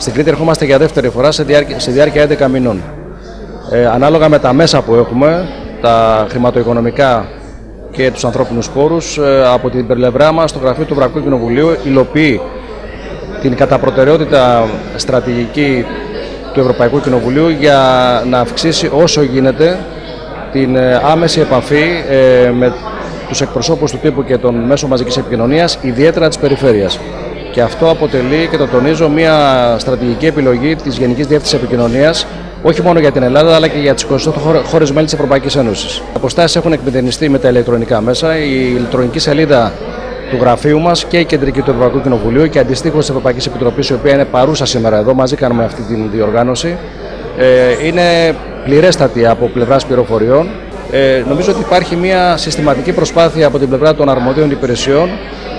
Στην Κρήτη ερχόμαστε για δεύτερη φορά σε διάρκεια, σε διάρκεια 11 μηνών. Ε, ανάλογα με τα μέσα που έχουμε, τα χρηματοοικονομικά και τους ανθρώπινους πόρους, ε, από την πλευρά μας, το Γραφείο του Ευρωπαϊκού Κοινοβουλίου υλοποιεί την κατά προτεραιότητα στρατηγική του Ευρωπαϊκού Κοινοβουλίου για να αυξήσει όσο γίνεται την ε, άμεση επαφή ε, με τους εκπροσώπους του τύπου και των μέσων μαζικής επικοινωνίας, ιδιαίτερα της περιφέρειας. Και αυτό αποτελεί, και το τονίζω, μια στρατηγική επιλογή της Γενικής Διεύθυνσης Επικοινωνίας, όχι μόνο για την Ελλάδα, αλλά και για τις 28 χώρες μέλη της Ευρωπαϊκής Ένωσης. Οι αποστάσεις έχουν εκμηδενιστεί με τα ηλεκτρονικά μέσα. Η ηλεκτρονική σελίδα του γραφείου μας και η κεντρική του Ευρωπαϊκού Κοινοβουλίου και αντιστοίχως της Ευρωπαϊκής Επιτροπής, η οποία είναι παρούσα σήμερα εδώ, μαζί κάνουμε αυτή την διοργάνωση. Ε, είναι πληρέστατη από πλευράς πληροφοριών. Ε, νομίζω ότι υπάρχει μια συστηματική προσπάθεια από την πλευρά των αρμοδίων υπηρεσιών ε,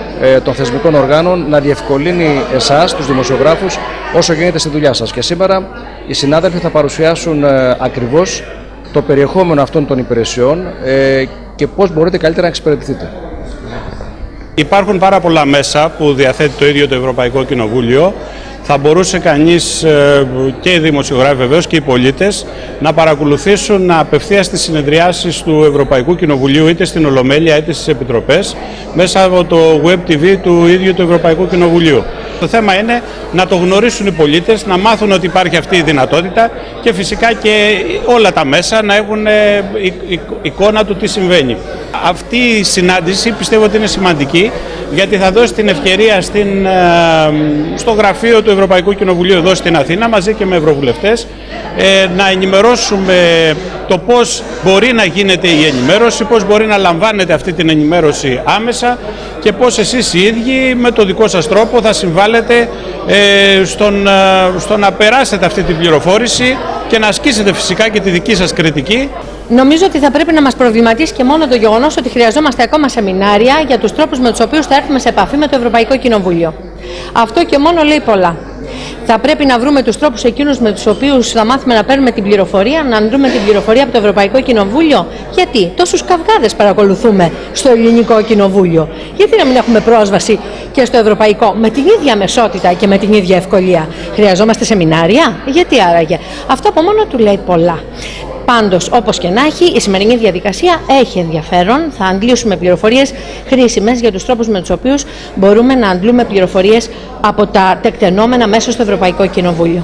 των θεσμικών οργάνων να διευκολύνει εσάς, τους δημοσιογράφους, όσο γίνεται στη δουλειά σας. Και σήμερα οι συνάδελφοι θα παρουσιάσουν ε, ακριβώς το περιεχόμενο αυτών των υπηρεσιών ε, και πώς μπορείτε καλύτερα να εξυπηρετηθείτε. Υπάρχουν πάρα πολλά μέσα που διαθέτει το ίδιο το Ευρωπαϊκό Κοινοβούλιο. Θα μπορούσε κανείς ε, και οι δημοσιογράφοι βεβαίως και οι πολίτες να παρακολουθήσουν απευθείας τις συνεδριάσεις του Ευρωπαϊκού Κοινοβουλίου είτε στην Ολομέλεια είτε στις Επιτροπές μέσα από το Web TV του ίδιου του Ευρωπαϊκού Κοινοβουλίου. Το θέμα είναι να το γνωρίσουν οι πολίτες, να μάθουν ότι υπάρχει αυτή η δυνατότητα και φυσικά και όλα τα μέσα να έχουν ε, εικόνα του τι συμβαίνει. Αυτή η συνάντηση πιστεύω ότι είναι σημαντική γιατί θα δώσει την ευκαιρία στην, ε, στο γραφείο του Ευρωπαϊκού Κοινοβουλίου εδώ στην Αθήνα μαζί και με ευρωβουλευτές ε, να ενημερώσουμε το πώς μπορεί να γίνεται η ενημέρωση, πώς μπορεί να λαμβάνετε αυτή την ενημέρωση άμεσα και πώς εσείς οι ίδιοι με το δικό σας τρόπο θα συμβάλλετε ε, στον, στο να περάσετε αυτή την πληροφόρηση και να ασκήσετε φυσικά και τη δική σας κριτική Νομίζω ότι θα πρέπει να μας προβληματίσει και μόνο το γεγονός ότι χρειαζόμαστε ακόμα σεμινάρια για τους τρόπους με τους οποίους θα έρθουμε σε επαφή με το Ευρωπαϊκό Κοινοβούλιο. Αυτό και μόνο λέει πολλά. Θα πρέπει να βρούμε τους τρόπους εκείνους με τους οποίους θα μάθουμε να παίρνουμε την πληροφορία, να αντρούμε την πληροφορία από το Ευρωπαϊκό Κοινοβούλιο. Γιατί τόσους καυγάδες παρακολουθούμε στο Ελληνικό Κοινοβούλιο. Γιατί να μην έχουμε πρόσβαση και στο Ευρωπαϊκό με την ίδια μεσότητα και με την ίδια ευκολία; Χρειαζόμαστε σεμινάρια; Γιατί άραγε; Αυτό από μόνο του λέει πολλά. Πάντως, όπως και να έχει, η σημερινή διαδικασία έχει ενδιαφέρον. Θα αντλήσουμε πληροφορίες χρήσιμες για τους τρόπους με τους οποίους μπορούμε να αντλούμε πληροφορίες από τα τεκτενόμενα μέσα στο Ευρωπαϊκό Κοινοβούλιο.